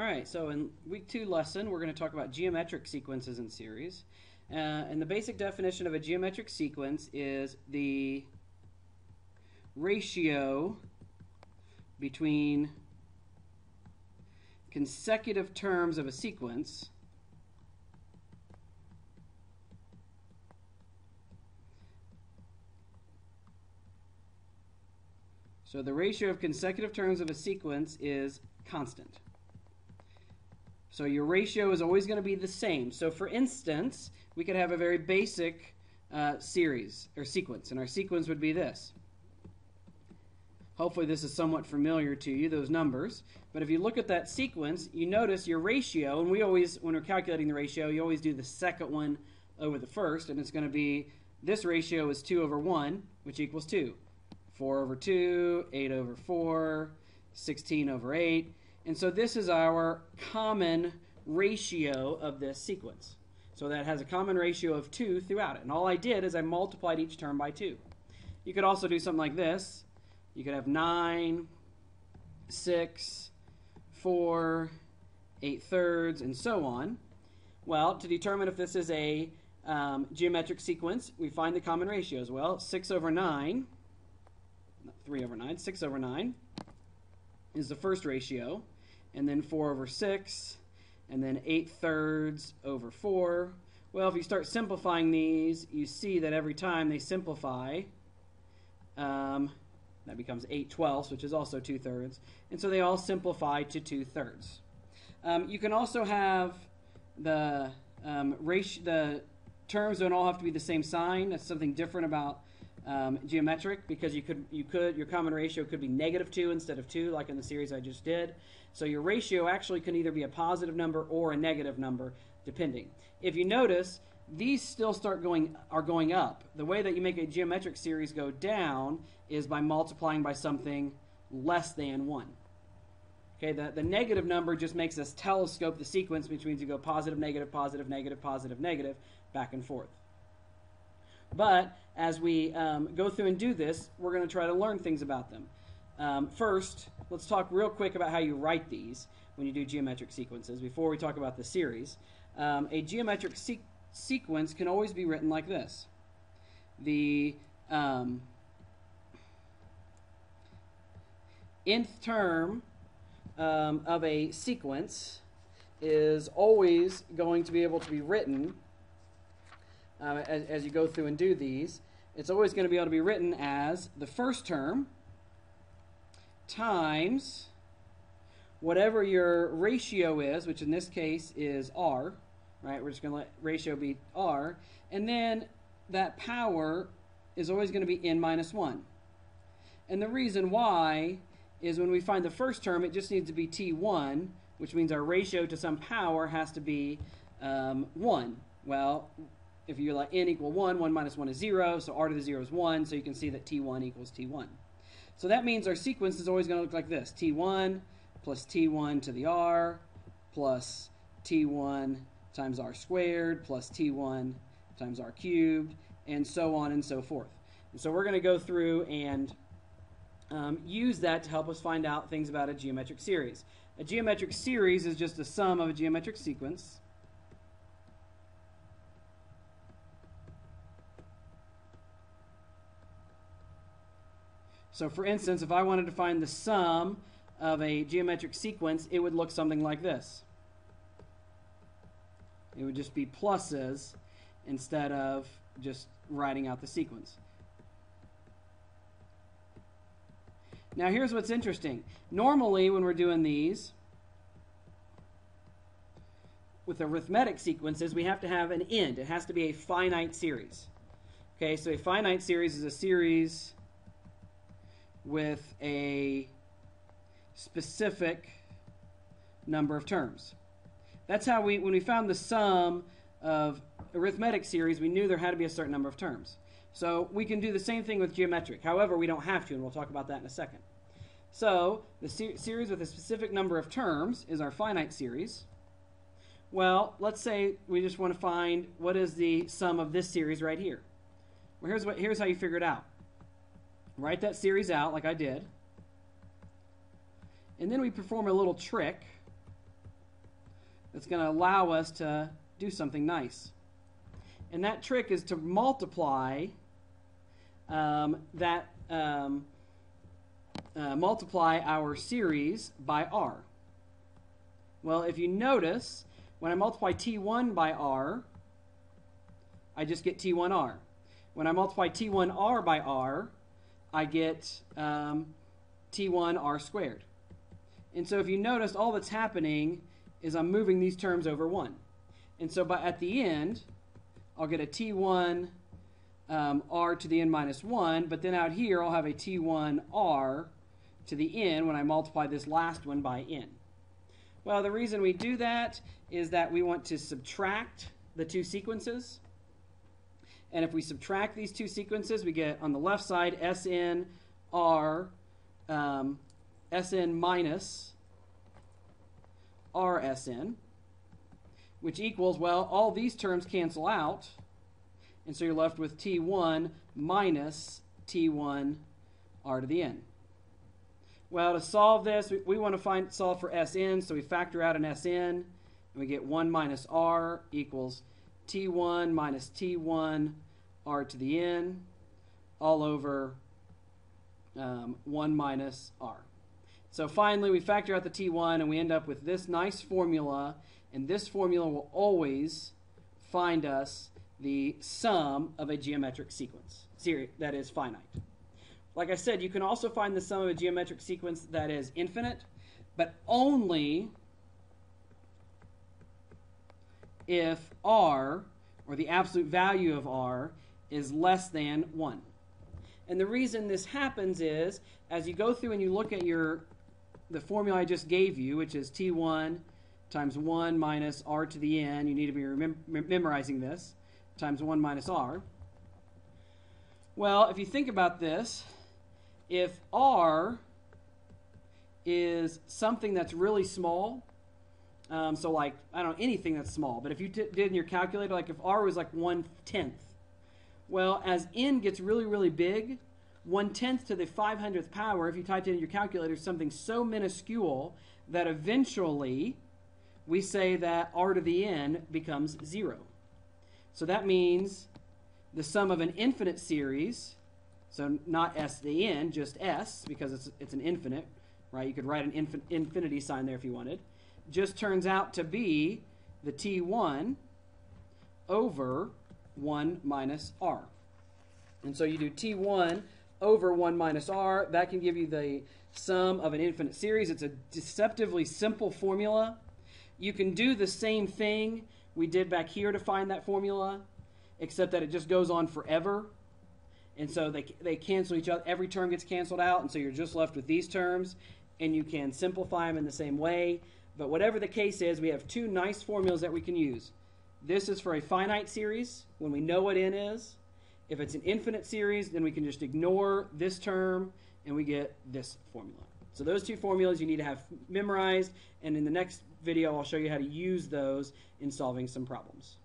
All right, so in week two lesson, we're going to talk about geometric sequences in series. Uh, and the basic definition of a geometric sequence is the ratio between consecutive terms of a sequence So the ratio of consecutive terms of a sequence is constant. So your ratio is always going to be the same. So for instance, we could have a very basic uh, series or sequence, and our sequence would be this. Hopefully this is somewhat familiar to you, those numbers. But if you look at that sequence, you notice your ratio, and we always, when we're calculating the ratio, you always do the second one over the first, and it's going to be, this ratio is 2 over 1, which equals 2. 4 over 2, 8 over 4, 16 over 8. And so this is our common ratio of this sequence. So that has a common ratio of 2 throughout it. And all I did is I multiplied each term by 2. You could also do something like this. You could have 9, 6, 4, 8 thirds, and so on. Well, to determine if this is a um, geometric sequence, we find the common ratios. Well, 6 over 9, 3 over 9, 6 over 9 is the first ratio and then 4 over 6, and then 8 thirds over 4. Well, if you start simplifying these, you see that every time they simplify, um, that becomes 8 twelfths, which is also 2 thirds. And so they all simplify to 2 thirds. Um, you can also have the um, ratio, the terms don't all have to be the same sign. That's something different about um, geometric because you could you could your common ratio could be negative 2 instead of 2 like in the series I just did. So your ratio actually can either be a positive number or a negative number depending. If you notice these still start going are going up. The way that you make a geometric series go down is by multiplying by something less than 1. Okay, the, the negative number just makes us telescope the sequence, which means you go positive, negative, positive, negative, positive, negative, back and forth. But as we um, go through and do this, we're going to try to learn things about them. Um, first, let's talk real quick about how you write these when you do geometric sequences before we talk about the series. Um, a geometric se sequence can always be written like this. The um, nth term um, of a sequence is always going to be able to be written um, as, as you go through and do these, it's always going to be able to be written as the first term times whatever your ratio is, which in this case is r, right? We're just going to let ratio be r. And then that power is always going to be n minus 1. And the reason why is when we find the first term, it just needs to be t1, which means our ratio to some power has to be um, 1. Well, if you let n equal 1, 1 minus 1 is 0, so r to the 0 is 1, so you can see that t1 equals t1. So that means our sequence is always going to look like this. t1 plus t1 to the r plus t1 times r squared plus t1 times r cubed, and so on and so forth. And so we're going to go through and um, use that to help us find out things about a geometric series. A geometric series is just the sum of a geometric sequence So for instance, if I wanted to find the sum of a geometric sequence, it would look something like this. It would just be pluses instead of just writing out the sequence. Now here's what's interesting. Normally when we're doing these, with arithmetic sequences, we have to have an end. It has to be a finite series. Okay, so a finite series is a series with a specific number of terms. That's how we, when we found the sum of arithmetic series, we knew there had to be a certain number of terms. So we can do the same thing with geometric. However, we don't have to, and we'll talk about that in a second. So the ser series with a specific number of terms is our finite series. Well, let's say we just want to find what is the sum of this series right here. Well, here's, what, here's how you figure it out. Write that series out like I did. And then we perform a little trick. that's going to allow us to do something nice. And that trick is to multiply um, that um, uh, multiply our series by r. Well, if you notice, when I multiply t1 by r, I just get t1r. When I multiply t1r by r, I get um, t1r squared. And so if you notice, all that's happening is I'm moving these terms over 1. And so by, at the end, I'll get a t1 um, r to the n minus 1, but then out here I'll have a t1 r to the n when I multiply this last one by n. Well, the reason we do that is that we want to subtract the two sequences. And if we subtract these two sequences, we get on the left side Sn R um, Sn minus Rsn, which equals, well, all these terms cancel out. And so you're left with T1 minus T1 R to the n. Well, to solve this, we, we want to find solve for Sn, so we factor out an Sn, and we get 1 minus R equals T1 minus T1 R to the n all over um, 1 minus R. So finally, we factor out the T1, and we end up with this nice formula, and this formula will always find us the sum of a geometric sequence, that is finite. Like I said, you can also find the sum of a geometric sequence that is infinite, but only if r, or the absolute value of r, is less than 1. And the reason this happens is, as you go through and you look at your the formula I just gave you, which is t1 times 1 minus r to the n, you need to be memorizing this, times 1 minus r. Well, if you think about this, if r is something that's really small, um, so like, I don't know, anything that's small, but if you did in your calculator, like if r was like 1 tenth, well, as n gets really, really big, 1 tenth to the 500th power, if you typed it in your calculator, something so minuscule that eventually we say that r to the n becomes 0. So that means the sum of an infinite series so not s to the n, just s, because it's, it's an infinite, right? You could write an infin infinity sign there if you wanted. Just turns out to be the t1 over 1 minus r. And so you do t1 over 1 minus r. That can give you the sum of an infinite series. It's a deceptively simple formula. You can do the same thing we did back here to find that formula, except that it just goes on forever. And so they, they cancel each other. Every term gets canceled out, and so you're just left with these terms, and you can simplify them in the same way. But whatever the case is, we have two nice formulas that we can use. This is for a finite series, when we know what n is. If it's an infinite series, then we can just ignore this term, and we get this formula. So those two formulas you need to have memorized, and in the next video I'll show you how to use those in solving some problems.